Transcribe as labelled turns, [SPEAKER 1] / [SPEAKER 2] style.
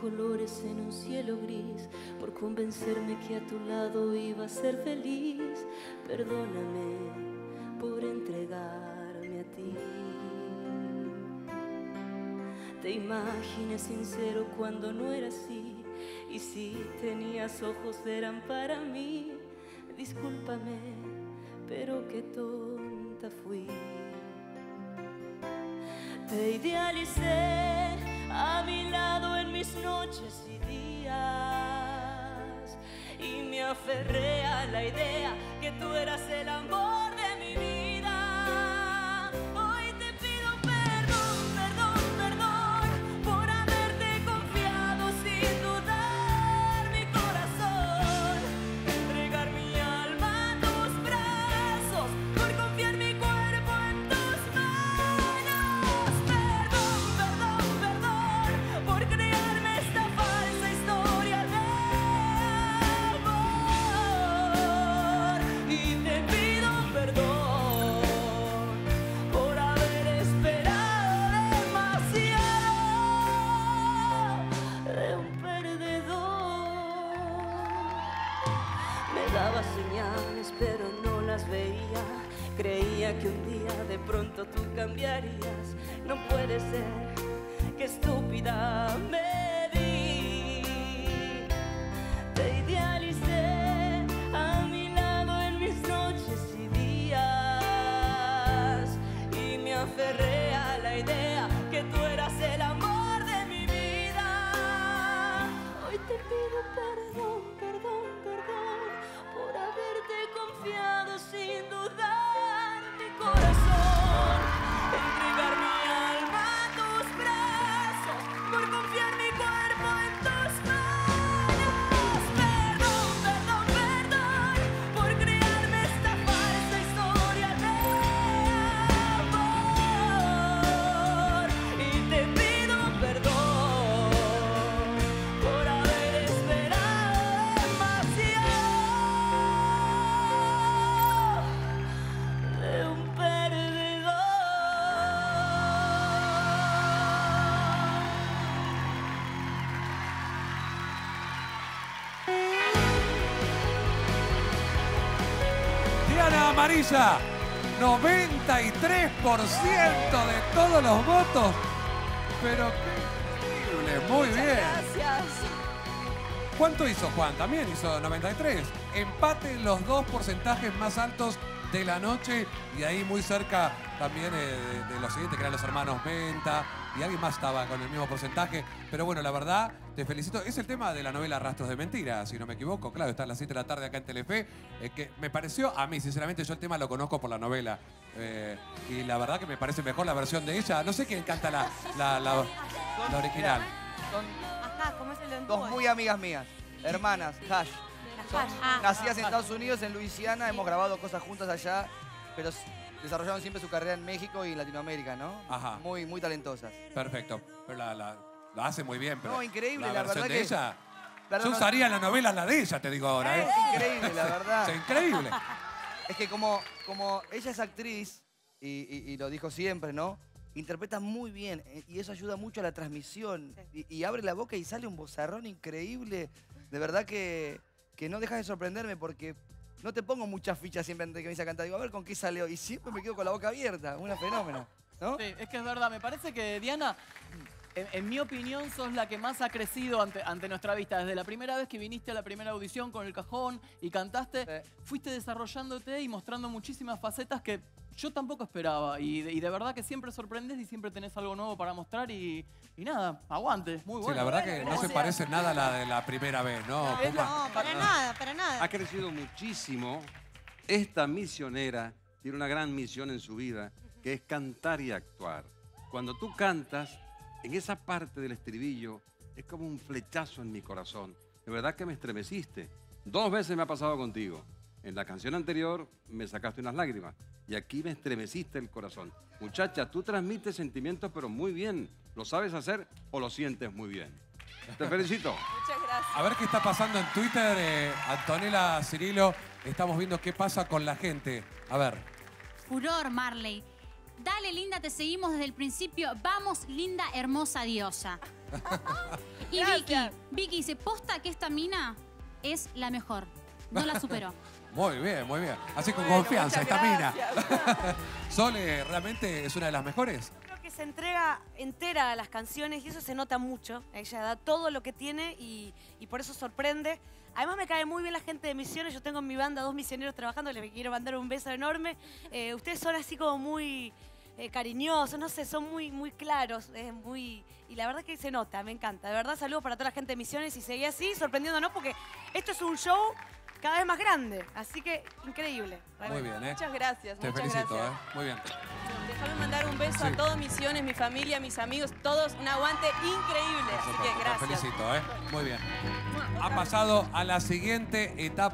[SPEAKER 1] colores en un cielo gris, por convencerme que a tu lado iba a ser feliz. Perdóname por entregarme a ti. Te imaginé sincero cuando no era así, y si tenías ojos eran para mí. Discúlpame, pero qué tonta fui. Te idealicé a mi lado noches y días y me aferré a la idea que tú eras el amor Que un día de pronto tú cambiarías. No puede ser, que estúpida
[SPEAKER 2] Amarilla, 93% de todos los votos. Pero qué increíble, muy bien.
[SPEAKER 1] Gracias.
[SPEAKER 2] ¿Cuánto hizo Juan? También hizo 93. Empate en los dos porcentajes más altos de la noche y ahí muy cerca también eh, de, de los siguientes, que eran los hermanos Venta y alguien más estaba con el mismo porcentaje. Pero bueno, la verdad, te felicito. Es el tema de la novela Rastros de Mentira, si no me equivoco. Claro, está a las 7 de la tarde acá en Telefe. eh, que me pareció, a mí, sinceramente, yo el tema lo conozco por la novela. eh, y la verdad que me parece mejor la versión de ella. No sé quién canta la, la, la- la original.
[SPEAKER 3] Son
[SPEAKER 4] Ajá, ¿cómo es el de
[SPEAKER 3] dos muy amigas mías, hermanas, Hash.
[SPEAKER 4] Ah,
[SPEAKER 3] nacidas en Estados Unidos, en Luisiana, hemos grabado cosas juntas allá, pero desarrollaron siempre su carrera en México y en Latinoamérica, ¿no?
[SPEAKER 2] Ajá.
[SPEAKER 3] Muy, muy talentosas.
[SPEAKER 2] Perfecto. Pero la, la- la hace muy bien. Pero
[SPEAKER 3] No, increíble, la
[SPEAKER 2] versión
[SPEAKER 3] verdad
[SPEAKER 2] de
[SPEAKER 3] que-
[SPEAKER 2] ella.
[SPEAKER 3] La
[SPEAKER 2] Yo usaría en la novela la de ella, te digo ahora. ¿eh?
[SPEAKER 3] Es increíble, la verdad.
[SPEAKER 2] Es increíble.
[SPEAKER 3] Es que como, como ella es actriz, y, y- y lo dijo siempre, ¿no? Interpreta muy bien eh, y eso ayuda mucho a la transmisión. Y, y abre la boca y sale un bozarrón increíble. De verdad que, que no dejas de sorprenderme porque no te pongo muchas fichas siempre antes que me a cantar. Digo, a ver con qué salió. Y siempre me quedo con la boca abierta. Una fenómena. ¿no?
[SPEAKER 5] Sí, es que es verdad. Me parece que Diana, en, en mi opinión, sos la que más ha crecido ante, ante nuestra vista. Desde la primera vez que viniste a la primera audición con el cajón y cantaste, fuiste desarrollándote y mostrando muchísimas facetas que yo tampoco esperaba. Y de, y de verdad que siempre sorprendes y siempre tenés algo nuevo para mostrar. Y, y nada, aguante. Muy bueno.
[SPEAKER 2] Sí, la verdad que no se parece nada a la de la primera vez, ¿no? Puma?
[SPEAKER 4] No, para nada, para nada.
[SPEAKER 6] Ha crecido muchísimo. Esta misionera tiene una gran misión en su vida, que es cantar y actuar. Cuando tú cantas, en esa parte del estribillo, es como un flechazo en mi corazón. De verdad que me estremeciste. Dos veces me ha pasado contigo. En la canción anterior me sacaste unas lágrimas y aquí me estremeciste el corazón. Muchacha, tú transmites sentimientos, pero muy bien. ¿Lo sabes hacer o lo sientes muy bien? Te felicito.
[SPEAKER 1] Muchas gracias.
[SPEAKER 2] A ver qué está pasando en Twitter, eh, Antonella, Cirilo. Estamos viendo qué pasa con la gente. A ver.
[SPEAKER 7] Furor, Marley. Dale, linda, te seguimos desde el principio. Vamos, linda, hermosa diosa. Y Vicky, Vicky dice, posta que esta mina es la mejor. No la superó.
[SPEAKER 2] Muy bien, muy bien. Así con
[SPEAKER 8] Bueno,
[SPEAKER 2] confianza, esta mina. Sole, ¿realmente es una de las mejores?
[SPEAKER 9] Se entrega entera a las canciones y eso se nota mucho. Ella da todo lo que tiene y, y por eso sorprende. Además me cae muy bien la gente de Misiones. Yo tengo en mi banda dos misioneros trabajando. Les quiero mandar un beso enorme. Eh, ustedes son así como muy eh, cariñosos, no sé, son muy, muy claros. Es muy... Y la verdad que se nota, me encanta. De verdad, saludos para toda la gente de Misiones y seguí así, sorprendiéndonos porque esto es un show cada vez más grande. Así que increíble.
[SPEAKER 2] Muy bien, ¿eh?
[SPEAKER 8] Muchas gracias,
[SPEAKER 2] Te
[SPEAKER 8] muchas
[SPEAKER 2] felicito,
[SPEAKER 8] gracias.
[SPEAKER 2] ¿eh? Muy bien.
[SPEAKER 8] Déjame mandar un beso
[SPEAKER 2] Sí.
[SPEAKER 8] a todos Misiones, mi familia, mis amigos, todos. Un aguante increíble. Así que
[SPEAKER 2] te
[SPEAKER 8] gracias.
[SPEAKER 2] felicito, ¿eh? Muy bien. Ha pasado a la siguiente etapa.